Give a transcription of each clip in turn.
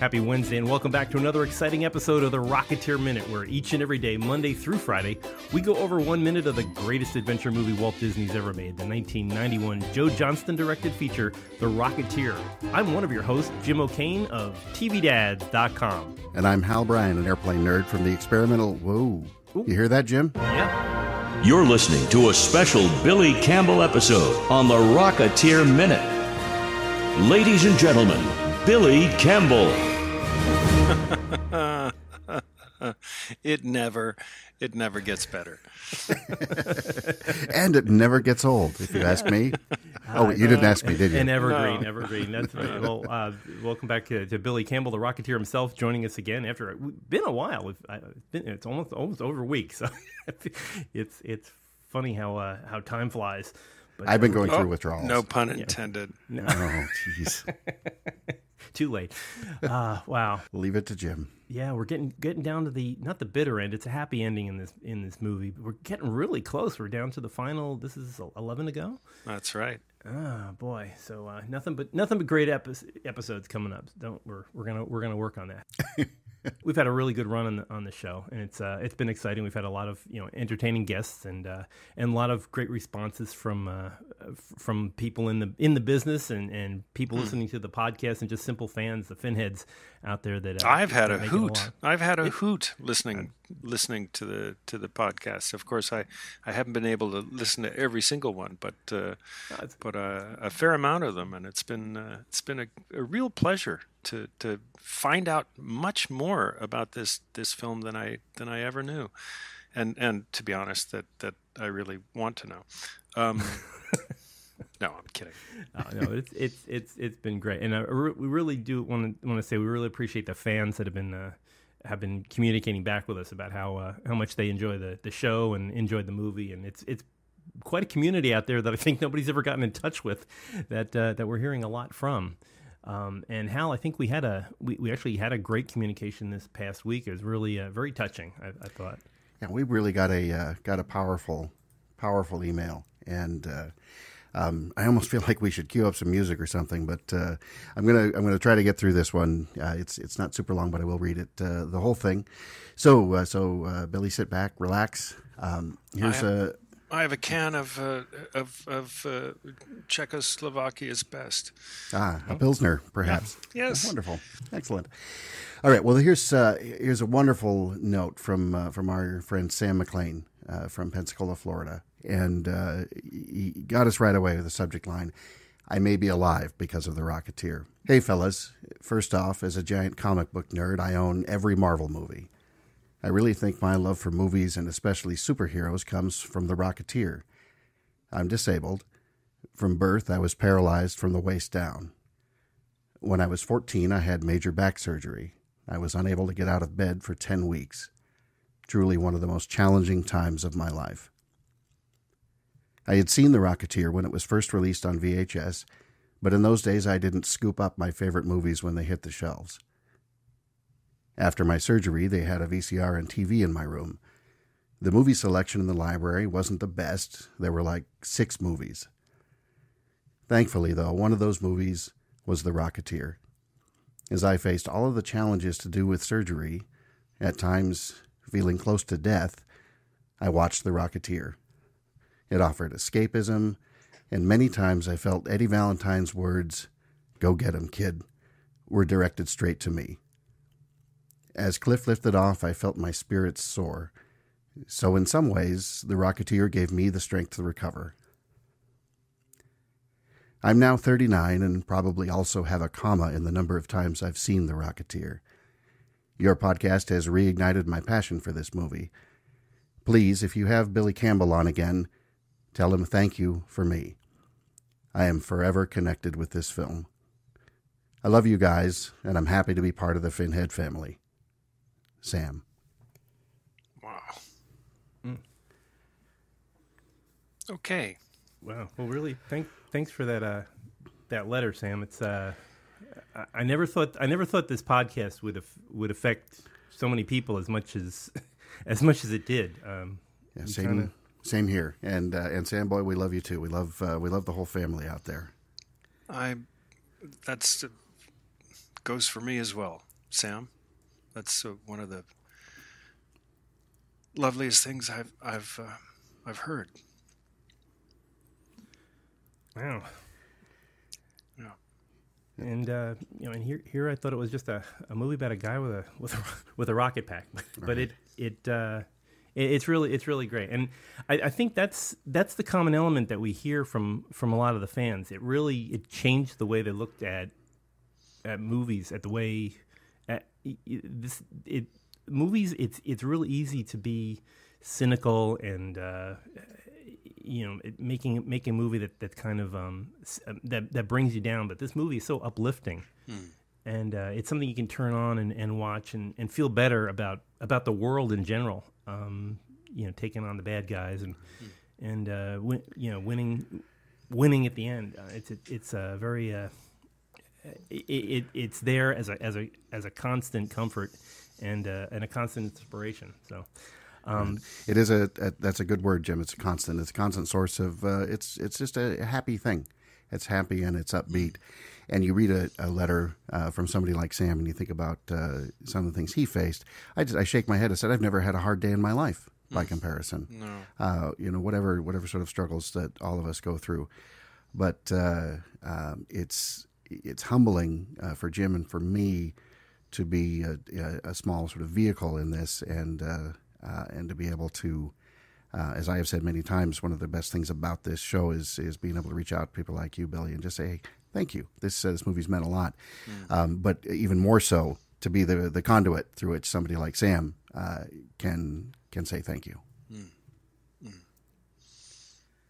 Happy Wednesday, and welcome back to another exciting episode of the Rocketeer Minute, where each and every day, Monday through Friday, we go over one minute of the greatest adventure movie Walt Disney's ever made, the 1991 Joe Johnston directed feature, The Rocketeer. I'm one of your hosts, Jim O'Kane of TVDads.com. And I'm Hal Bryan, an airplane nerd from the experimental. Whoa. You hear that, Jim? Yeah. You're listening to a special Billy Campbell episode on the Rocketeer Minute. Ladies and gentlemen, Billy Campbell. it never it never gets better. and it never gets old, if you ask me. Oh, you didn't ask me, did you? An evergreen, no. evergreen. That's right. Well, uh, welcome back to, to, Billy Campbell, the Rocketeer himself, joining us again after it's been a while. Been, it's almost almost over a week, so it's it's funny how uh, how time flies. But, I've been going oh, through withdrawals. No pun intended. Yeah. No. Oh, jeez. Too late. Uh, wow. Leave it to Jim. Yeah, we're getting getting down to the not the bitter end. It's a happy ending in this in this movie. We're getting really close. We're down to the final. This is eleven to go. That's right. Ah, boy. So uh, nothing but nothing but great epi- episodes coming up. Don't we're we're gonna we're gonna work on that. We've had a really good run on the on the show, and it's uh, it's been exciting. We've had a lot of you know entertaining guests and uh, and a lot of great responses from uh, from people in the in the business and, and people hmm. listening to the podcast and just simple fans, the finheads out there that uh, I've had a hoot. I've had a it, hoot listening listening to the to the podcast. Of course, I, I haven't been able to listen to every single one, but uh, but uh, a fair amount of them, and it's been uh, it's been a, a, real pleasure to to find out much more about this this film than I than I ever knew, and and to be honest, that that I really want to know. Um, No, I'm kidding. uh, no, it's it's it's it's been great, and uh, we really do want to want to say we really appreciate the fans that have been uh, have been communicating back with us about how uh, how much they enjoy the the show and enjoyed the movie, and it's it's quite a community out there that I think nobody's ever gotten in touch with that uh, that we're hearing a lot from. Um, and Hal, I think we had a we, we actually had a great communication this past week. It was really uh, very touching. I, I, thought. Yeah, we really got a uh, got a powerful powerful email, and uh, um, I almost feel like we should cue up some music or something, but uh, I'm gonna I'm gonna try to get through this one. Uh, it's it's not super long, but I will read it uh, the whole thing. So uh, so uh, Billy, sit back, relax. Um, here's a. I have a can of uh, of, of Czechoslovakia's best. Ah, a pilsner, perhaps. Yeah. Yes, wonderful, excellent. All right. Well, here's here's a wonderful note from from our friend Sam McLean from Pensacola, Florida and uh, he got us right away with the subject line I may be alive because of the Rocketeer. Hey, fellas. First off, as a giant comic book nerd, I own every Marvel movie. I really think my love for movies and especially superheroes comes from the Rocketeer. I'm disabled. From birth, I was paralyzed from the waist down. When I was 14, I had major back surgery. I was unable to get out of bed for 10 weeks. Truly one of the most challenging times of my life. I had seen The Rocketeer when it was first released on VHS, but in those days I didn't scoop up my favorite movies when they hit the shelves. After my surgery, they had a VCR and TV in my room. The movie selection in the library wasn't the best, there were like six movies. Thankfully, though, one of those movies was The Rocketeer. As I faced all of the challenges to do with surgery, at times feeling close to death, I watched The Rocketeer. It offered escapism, and many times I felt Eddie Valentine's words, Go get him, kid, were directed straight to me. As Cliff lifted off, I felt my spirits soar. So, in some ways, the Rocketeer gave me the strength to recover. I'm now 39 and probably also have a comma in the number of times I've seen The Rocketeer. Your podcast has reignited my passion for this movie. Please, if you have Billy Campbell on again, Tell him thank you for me. I am forever connected with this film. I love you guys, and I'm happy to be part of the Finhead family. Sam. Wow. Mm. Okay. Wow. Well, really, thank thanks for that uh, that letter, Sam. It's uh, I, I never thought I never thought this podcast would af- would affect so many people as much as as much as it did. Um, yeah, same kinda, same here, and uh, and Sam Boy, we love you too. We love uh, we love the whole family out there. I that's uh, goes for me as well. Sam. That's uh, one of the loveliest things I've I've uh, I've heard. Wow. Yeah. And uh, you know, and here here I thought it was just a, a movie about a guy with a with a with a rocket pack, but it it. Uh, it- it's really it's really great, and I, I think that's that's the common element that we hear from from a lot of the fans. It really it changed the way they looked at at movies, at the way at, y- y- this it movies. It's it's really easy to be cynical and uh, you know it, making making a movie that that kind of um, um, that that brings you down. But this movie is so uplifting, and uh, it's something you can turn on and, and watch and, and feel better about about the world in general. Um, you know, taking on the bad guys and and uh, win, you know winning winning at the end. Uh, it's it's a very uh, it, it it's there as a as a as a constant comfort and uh, and a constant inspiration. So. Um, It is a, a that's a good word, Jim. It's a constant. It's a constant source of. Uh, it's it's just a happy thing. It's happy and it's upbeat. And you read a, a letter uh, from somebody like Sam, and you think about uh, some of the things he faced. I just I shake my head. I said I've never had a hard day in my life by comparison. No. Uh, you know whatever whatever sort of struggles that all of us go through, but uh, um, it's it's humbling uh, for Jim and for me to be a, a, small sort of vehicle in this and uh, uh, and to be able to uh, as I have said many times, one of the best things about this show is is being able to reach out to people like you, Billy, and just say, "Hey, thank you. This uh, this movie's meant a lot." Um, but even more so, to be the the conduit through which somebody like Sam uh, can can say thank you.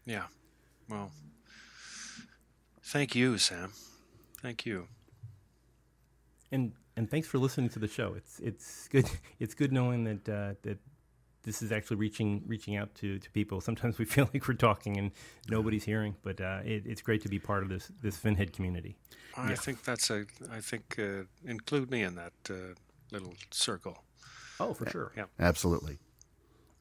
Yeah. Well, thank you, Sam. Thank you. and and thanks for listening to the show. It's it's good it's good knowing that uh, that this is actually reaching reaching out to, to people. Sometimes we feel like we're talking and nobody's hearing, but uh, it, it's great to be part of this this Finhead community. I think that's a. I think uh, include me in that uh, little circle. Oh, for sure. Yeah. Absolutely.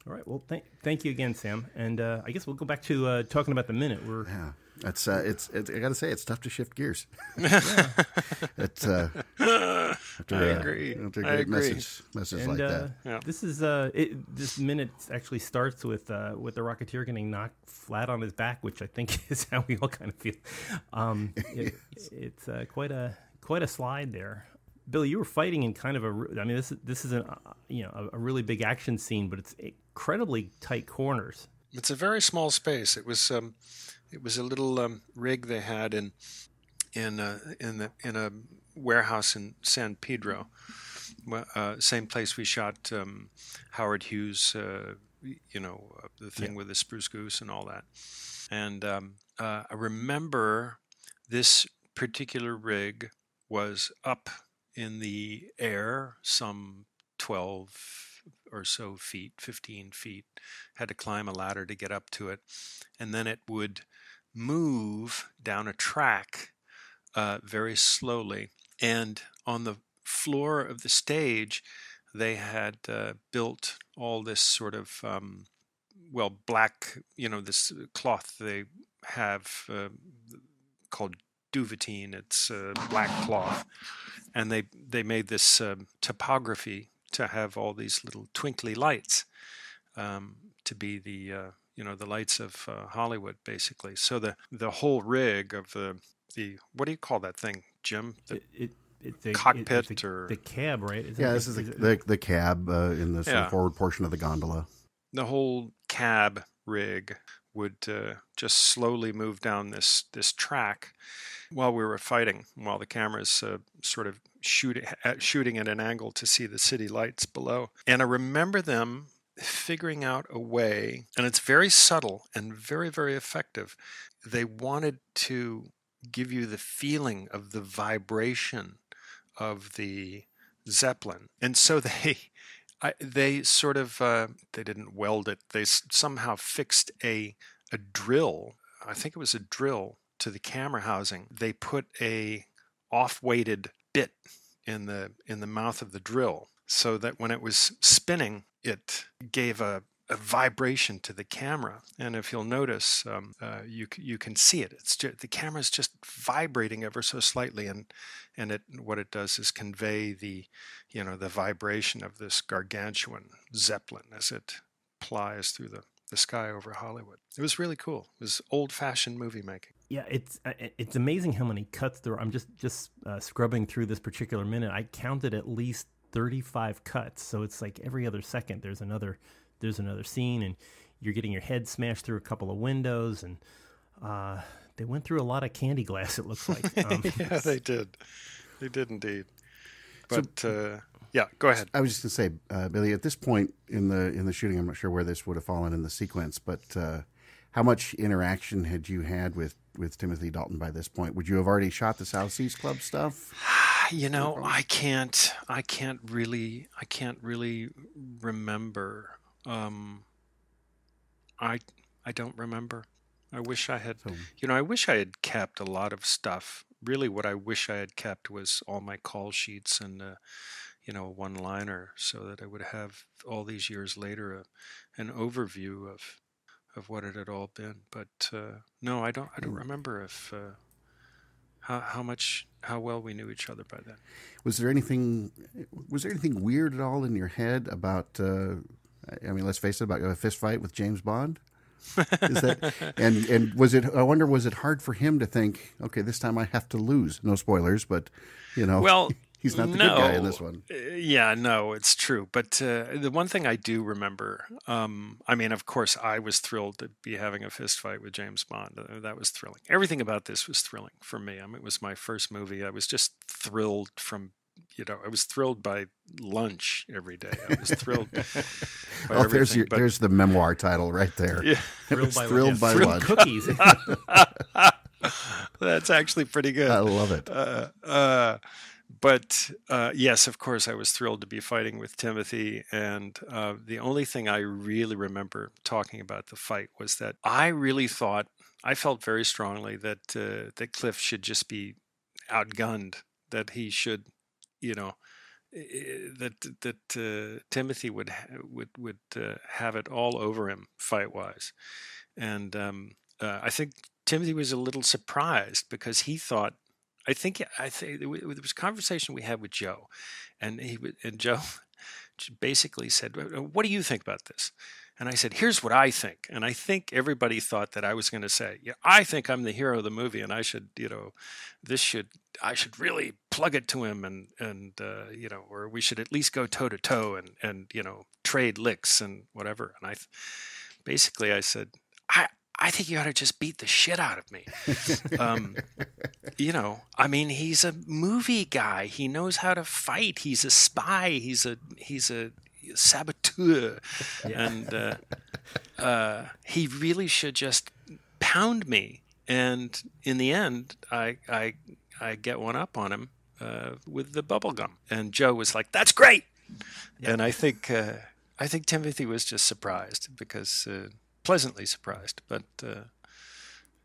All right. Well, thank thank you again, Sam. And uh, I guess we'll go back to uh, talking about the minute. We're Yeah, it's uh, it's, it's I got to say it's tough to shift gears. it's uh, after, I uh, agree. after a I great agree. message message and like uh, that. Yeah. this is uh it, this minute actually starts with uh with the Rocketeer getting knocked flat on his back, which I think is how we all kind of feel. Um, it, it's uh, quite a quite a slide there. Billy, you were fighting in kind of a. I mean, this is this is an uh, you know a, a really big action scene, but it's incredibly tight corners. It's a very small space. It was um, it was a little um, rig they had in in uh, in the in a warehouse in San Pedro, uh, same place we shot um, Howard Hughes. Uh, you know uh, the thing with the spruce goose and all that. And um, uh, I remember this particular rig was up in the air, some twelve or so feet, fifteen feet had to climb a ladder to get up to it, and then it would move down a track uh, very slowly. And on the floor of the stage, they had uh, built all this sort of um, well black, you know, this cloth they have uh, called duvetine. It's uh, black cloth, and they they made this um, topography to have all these little twinkly lights um, to be the uh, you know the lights of uh, Hollywood basically. So the the whole rig of the the what do you call that thing, Jim? The, It, it, it's a, Cockpit it's a- or- the cab, right? Is Yeah, this is the it- the, the cab uh, in the sort of Yeah. forward portion of the gondola. the whole cab rig would uh, just slowly move down this this track while we were fighting, while the cameras uh, sort of shooting at, shooting at an angle to see the city lights below. And I remember them figuring out a way, and it's very subtle and very very effective. They wanted to give you the feeling of the vibration of the zeppelin, and so they I, they sort of uh, they didn't weld it. They somehow fixed a a drill. I think it was a drill to the camera housing. They put a off-weighted bit in the in the mouth of the drill, so that when it was spinning, it gave a a vibration to the camera. And if you'll notice, um, uh, you you can see it. It's just, the camera's just vibrating ever so slightly, and and it what it does is convey the you know the vibration of this gargantuan zeppelin as it plies through the the sky over Hollywood. It was really cool. It was old fashioned movie making. Yeah, it's uh, it's amazing how many cuts there. Are. I'm just just uh, scrubbing through this particular minute. I counted at least 35 cuts, so it's like every other second there's another there's another scene, and you're getting your head smashed through a couple of windows, and uh, they went through a lot of candy glass. It looks like. Um, yeah, they did. They did indeed. But so, uh, yeah, go ahead. I was just going to say, uh, Billy. At this point in the in the shooting, I'm not sure where this would have fallen in the sequence, but uh, how much interaction had you had with with Timothy Dalton by this point? Would you have already shot the South Seas Club stuff? You know, I can't. I can't really. I can't really remember. Um, I I don't remember. I wish I had. So, you know, I wish I had kept a lot of stuff. Really, what I wish I had kept was all my call sheets and. Uh, you know, one liner so that I would have all these years later a, an overview of of what it had all been. But uh, no, I don't. I don't hmm. remember if uh, how how much how well we knew each other by then. Was there anything? Was there anything weird at all in your head about? Uh, I mean, let's face it, about a fist fight with James Bond. Is that and and was it? I wonder, was it hard for him to think? Okay, this time I have to lose. No spoilers, but you know. Well, He's not the no. good guy in this one. Uh, yeah, no, it's true. But uh, the one thing I do remember, um, I mean, of course, I was thrilled to be having a fist fight with James Bond. Uh, that was thrilling. Everything about this was thrilling for me. I mean, it was my first movie. I was just thrilled from you know, I was thrilled by lunch every day. I was thrilled. oh, there's your, but, there's the memoir title right there. Yeah, thrilled by, thrilled by thrilled lunch. Cookies. That's actually pretty good. I love it. Uh, uh, but uh, yes, of course, I was thrilled to be fighting with Timothy. And uh, the only thing I really remember talking about the fight was that I really thought, I felt very strongly that uh, that Cliff should just be outgunned, that he should, you know, that that uh, Timothy would would would uh, have it all over him fight wise, and um, uh, I think Timothy was a little surprised because he thought I think I think there was a conversation we had with Joe, and he and Joe basically said, "What do you think about this?" And I said, "Here's what I think." And I think everybody thought that I was going to say, "Yeah, I think I'm the hero of the movie, and I should, you know, this should I should really plug it to him, and and uh, you know, or we should at least go toe to toe and and you know trade licks and whatever." And I basically I said, "I I think you ought to just beat the shit out of me. um, you know, I mean, he's a movie guy. He knows how to fight. He's a spy. He's a he's a saboteur, yeah. and uh, uh, he really should just pound me. And in the end, I I I get one up on him uh, with the bubble gum. And Joe was like, "That's great," yeah. and I think uh, I think Timothy was just surprised because uh, pleasantly surprised, but uh,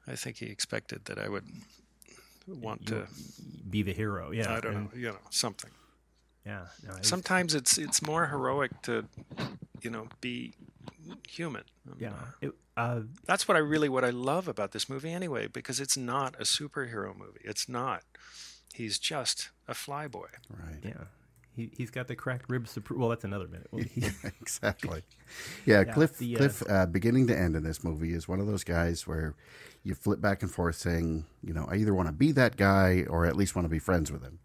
I think he expected that I would want you to be the hero. Yeah, I don't and, know, you know, something. Yeah. No, Sometimes it's it's more heroic to, you know, be human. Yeah. It, uh, That's what I really what I love about this movie anyway, because it's not a superhero movie. It's not. He's just a flyboy. Right. Yeah. He, he's got the cracked ribs to prove. Well, that's another minute. Well, yeah, exactly. Yeah, yeah Cliff. The, uh, Cliff, uh, beginning to end in this movie is one of those guys where you flip back and forth, saying, you know, I either want to be that guy or at least want to be friends with him.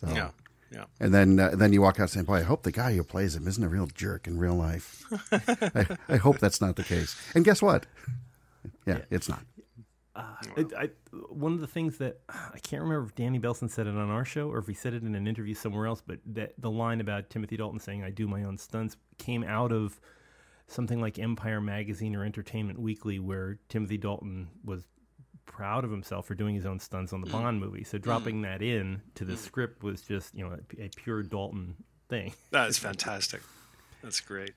So, yeah. Yeah. And then, uh, then you walk out saying, "Boy, I hope the guy who plays him isn't a real jerk in real life." I, I, hope that's not the case. And guess what? Yeah, yeah. it's not. Uh, I, one of the things that I can't remember if Danny Bilson said it on our show or if he said it in an interview somewhere else, but that the line about Timothy Dalton saying "I do my own stunts" came out of something like Empire Magazine or Entertainment Weekly, where Timothy Dalton was proud of himself for doing his own stunts on the mm. Bond movie. So dropping mm. that in to the mm. script was just you know a, a pure Dalton thing. That is fantastic. That's great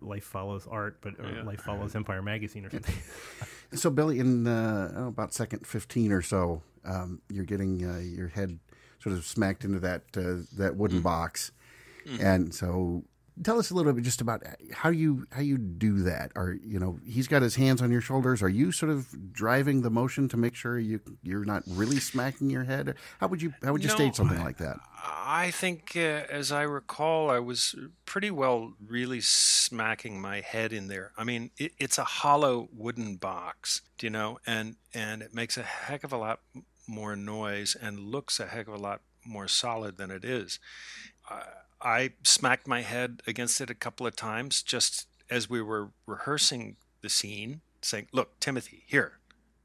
life follows art, but yeah. life follows Empire magazine or something. So, Billy, in uh, oh, about second fifteen or so, um, you're getting uh, your head sort of smacked into that uh, that wooden mm. box, mm. and so tell us a little bit just about how you how you do that. Are you know he's got his hands on your shoulders? Are you sort of driving the motion to make sure you you're not really smacking your head? How would you how would you No, state something like that? I think, uh, as I recall, I was pretty well really smacking my head in there. I mean, it, it's a hollow wooden box, do you know, and and it makes a heck of a lot more noise and looks a heck of a lot more solid than it is. Uh, I smacked my head against it a couple of times just as we were rehearsing the scene, saying, "Look, Timothy, here."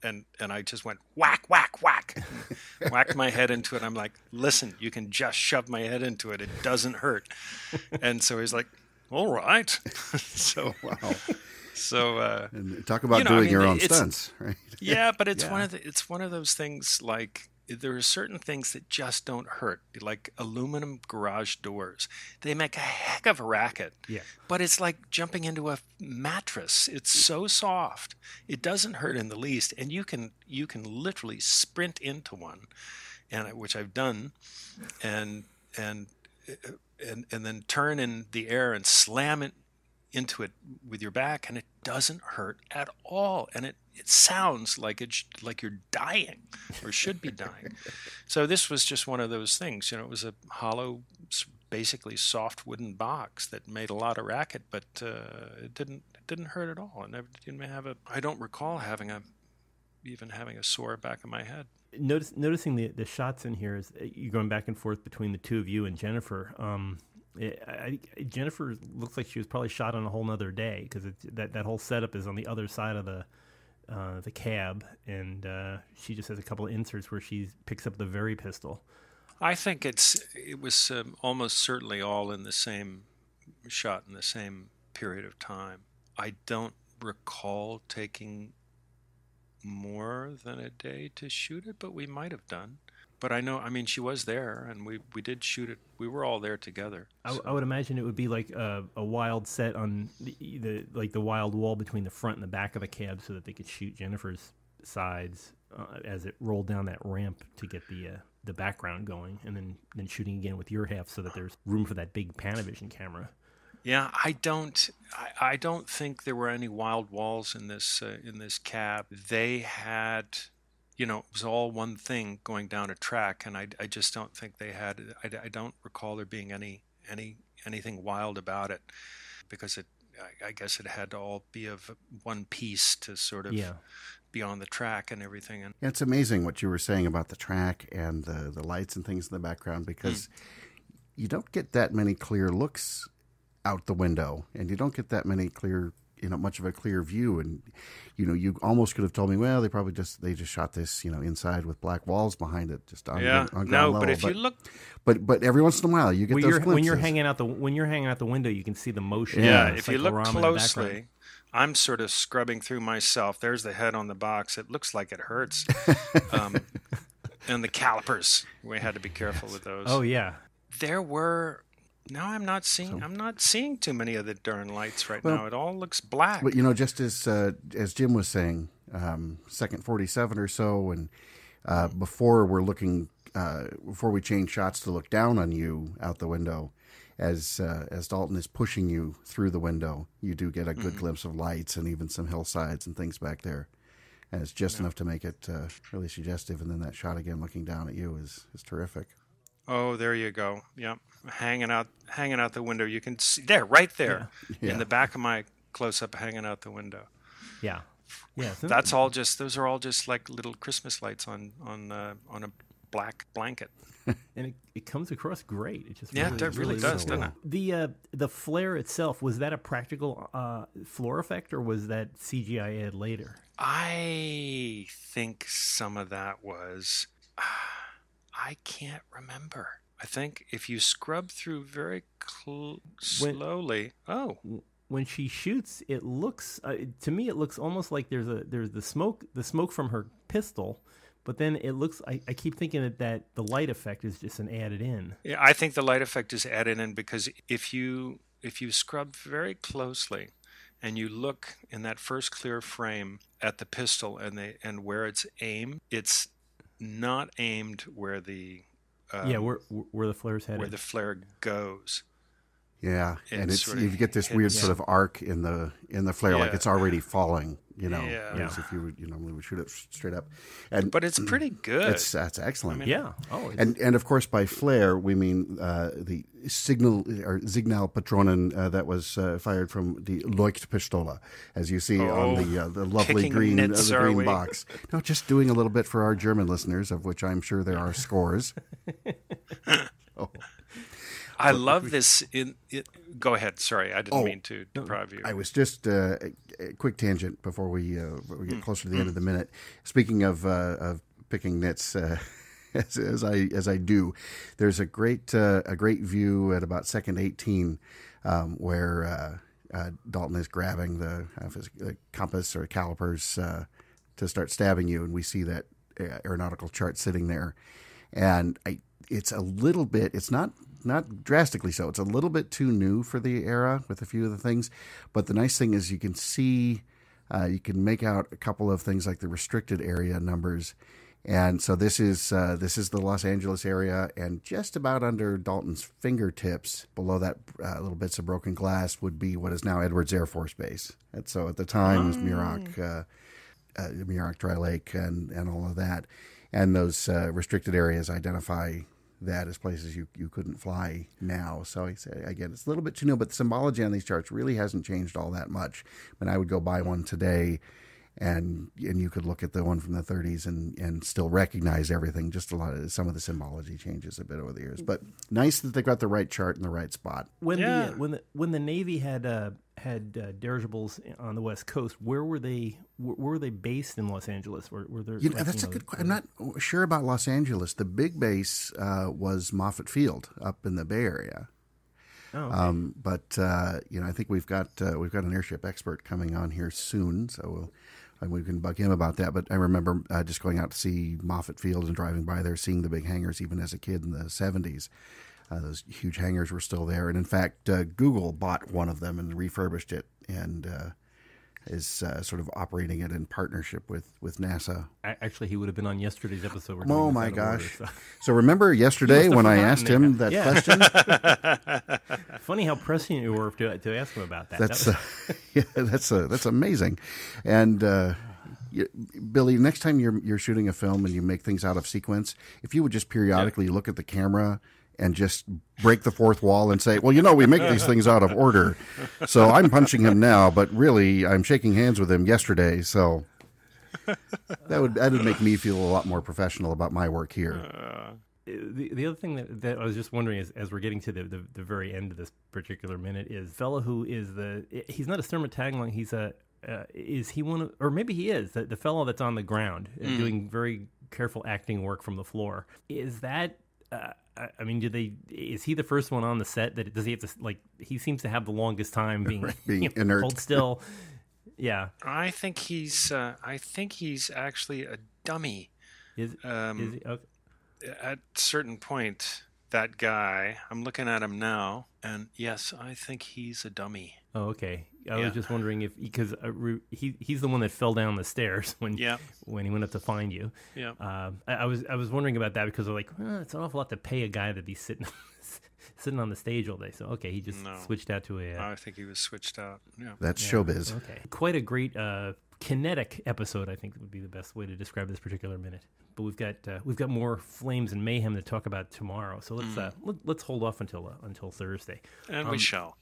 And, and I just went whack, whack, whack, whacked my head into it. I'm like, listen, you can just shove my head into it. It doesn't hurt. And so he's like, all right. so, Wow. so, uh, And talk about You know, I doing mean, your own stunts, right? yeah, but it's Yeah. one of the, it's one of those things like there are certain things that just don't hurt, like aluminum garage doors. They make a heck of a racket. Yeah. But it's like jumping into a mattress. It's so soft. It doesn't hurt in the least, and you can you can literally sprint into one, and which I've done, and and uh, and and then turn in the air and slam it into it with your back, and it doesn't hurt at all, and it it sounds like it sh- like you're dying or should be dying. so this was just one of those things. You know, it was a hollow, basically soft wooden box that made a lot of racket, but uh, it didn't it didn't hurt at all. I never didn't have a. I don't recall having a even having a sore back of my head. Notice, noticing the, the shots in here is uh, you're going back and forth between the two of you and Jennifer. Um, it, I, Jennifer looks like she was probably shot on a whole nother day because that, that whole setup is on the other side of the uh, the cab, and uh, she just has a couple of inserts where she picks up the very pistol. I think it's it was um, almost certainly all in the same shot in the same period of time. I don't recall taking more than a day to shoot it, but we might have done. But I know, I mean, she was there, and we we did shoot it. We were all there together. I, so- I would imagine it would be like a, a wild set on the, the like the wild wall between the front and the back of the cab, so that they could shoot Jennifer's sides uh, as it rolled down that ramp to get the uh, the background going, and then then shooting again with your half, so that there's room for that big Panavision camera. Yeah, I don't. I, I don't think there were any wild walls in this uh, in this cab. They had, you know, it was all one thing going down a track, and I, I just don't think they had. I, I don't recall there being any any anything wild about it, because it. I, I guess it had to all be of one piece to sort of Yeah. be on the track and everything. And it's amazing what you were saying about the track and the, the lights and things in the background because mm. you don't get that many clear looks out the window and you don't get that many clear you know much of a clear view and you know you almost could have told me well they probably just they just shot this you know inside with black walls behind it just on, yeah, on ground no, level. but if you look but but every once in a while you get When those you're when you're hanging out the when you're hanging out the window, you can see the motion. Yeah, of the if you look cyclorama in the background. closely, I'm sort of scrubbing through myself. There's the head on the box. It looks like it hurts. um, and the calipers. We had to be careful with those. Oh yeah, There were. Now I'm not seeing. I'm not seeing too many of the darn lights right Well, now. It all looks black. But you know, just as uh, as Jim was saying, um, second forty-seven or so, and uh, before we're looking, uh, before we change shots to look down on you out the window, as uh, as Dalton is pushing you through the window, you do get a good glimpse of lights and even some hillsides and things back there, and it's just enough to make it uh, really suggestive. And then that shot again, looking down at you, is is terrific. Oh, there you go. Yep, hanging out, hanging out the window. You can see there, right there, Yeah. in the back of my close-up, hanging out the window. yeah, yeah. so- That's all. Just those are all just like little Christmas lights on on uh, on a black blanket. and it, it comes across great. It just Yeah, really, it really does, doesn't it? The uh, the flare itself was that a practical uh, floor effect or was that CGI added later? I think some of that was. I can't remember. I think if you scrub through very cl- When- slowly. Oh, When she shoots, it looks uh, to me it looks almost like there's a there's the smoke the smoke from her pistol, but then it looks I, I keep thinking that, that the light effect is just an added in. yeah. I think the light effect is added in because if you if you scrub very closely, and you look in that first clear frame at the pistol and they and where it's aimed, it's not aimed where the um, yeah, where where the flares headed. where the flare goes. Yeah, and It's it's sort of- you get this weird it's- sort of arc in the in the flare, like it's already falling. You know, Yeah. as if you would you know would shoot it straight up, and But it's pretty good. it's that's excellent. Yeah. Oh, and and of course by flare we mean uh, the signal or signal patronen uh, that was uh, fired from the Leuchtpistole, as you see on Oh, the uh, the lovely kicking green uh, the green box. No, just doing a little bit for our German listeners, of which I'm sure there are scores. I love this. In it, go ahead. Sorry, I didn't Oh, mean to deprive you. I was just uh, a, quick tangent before we uh, we get closer to the end of the minute. Speaking of uh, of picking nits, uh, as, as I as I do, there's a great uh, a great view at about second eighteen um, where uh, uh, Dalton is grabbing the, his, uh, compass or calipers uh, to start stabbing you, and we see that aeronautical chart sitting there, and I it's a little bit it's not not drastically so. It's a little bit too new for the era with a few of the things but the nice thing is you can see uh, you can make out a couple of things like the restricted area numbers. And so this is uh, this is the Los Angeles area, and just about under Dalton's fingertips, below that uh, little bits of broken glass, would be what is now Edwards Air Force Base. And so at the time, it was Muroc, uh, uh, Muroc Dry Lake, and and all of that, and those uh, restricted areas identify that as places you, you couldn't fly now. So I say again, it's a little bit too new, but the symbology on these charts really hasn't changed all that much. When I would go buy one today, and and you could look at the one from the 30s and and still recognize everything. Just a lot of some of the symbology changes a bit over the years, but nice that they got the right chart in the right spot. when Yeah. the when the when the Navy had uh, had uh, dirigibles on the West Coast, where were they? Where, where were they based in Los Angeles? Were, were there? You know, like, that's you a good. que- I'm not sure about Los Angeles. The big base uh, was Moffett Field up in the Bay Area. Oh, okay. Um, but uh, you know, I think we've got uh, we've got an airship expert coming on here soon, so we'll and we can bug him about that. But I remember uh, just going out to see Moffett Field and driving by there, seeing the big hangars, even as a kid in the '70s. Uh, those huge hangars were still there, and in fact, uh, Google bought one of them and refurbished it, and uh, is uh, sort of operating it in partnership with with NASA. Actually, he would have been on yesterday's episode. Oh my of order, gosh! so. So remember yesterday when I asked it. him that Yeah. question? Funny how pressing you were to, to ask him about that. That's That uh, yeah, that's uh, that's amazing. And uh, you, Billy, next time you're you're shooting a film and you make things out of sequence, if you would just periodically look at the camera and just break the fourth wall and say, "Well, you know, we make these things out of order." So I'm punching him now, but really, I'm shaking hands with him yesterday. So that would that would make me feel a lot more professional about my work here. the, the other thing that, that I was just wondering is as we're getting to the, the, the very end of this particular minute is fellow who is the he's not a Sturmabteilung he's a uh, is he one of, or maybe he is the, the fellow that's on the ground uh, doing very careful acting work from the floor is that uh, I- I mean, do they? Is he the first one on the set? That does he have to like? He seems to have the longest time being, being you know, inert. hold still. Yeah, I think he's. Uh, I think he's actually a dummy. is Um, is he? Okay. at certain point, that guy. I'm looking at him now, and yes, I think he's a dummy. Oh, okay. I Yeah. was just wondering if because uh, he he's the one that fell down the stairs when Yeah. when he went up to find you. Yeah. Uh, I, I was I was wondering about that because I'm like, well, it's an awful lot to pay a guy to be sitting sitting on the stage all day. So okay, he just No. switched out to a. Uh, I think he was switched out. Yeah. That's showbiz. okay, quite a great uh, kinetic episode. I think would be the best way to describe this particular minute. But we've got uh, we've got more flames and mayhem to talk about tomorrow. So let's uh, let, let's hold off until uh, until Thursday. And Um, we shall.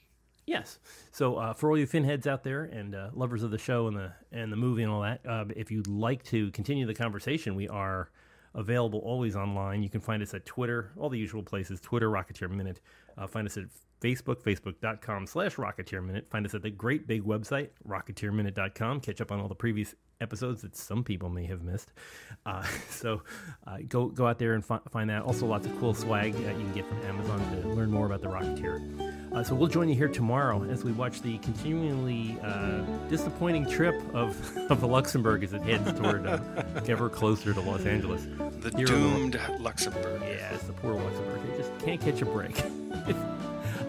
Yes. So uh, for all you finheads out there and uh, lovers of the show and the and the movie and all that, uh, if you'd like to continue the conversation, we are available always online. You can find us at Twitter, all the usual places. Twitter, Rocketeer Minute. Uh, find us at Facebook, facebook.com slash Rocketeer Minute. Find us at the great big website, rocketeerminute.com. Catch up on all the previous episodes that some people may have missed. Uh, so uh, go go out there and fi- find that. Also, lots of cool swag uh, you can get from Amazon to learn more about the Rocketeer. Uh, so we'll join you here tomorrow as we watch the continually uh, disappointing trip of, of the Luxembourg as it heads toward uh, ever closer to Los Angeles. The Here on the- doomed Luxembourg. Yeah, it's the poor Luxembourg. They just can't catch a break.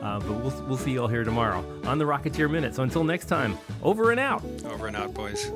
uh, but we'll, we'll see you all here tomorrow on the Rocketeer Minute. So until next time, over and out. Over and out, boys.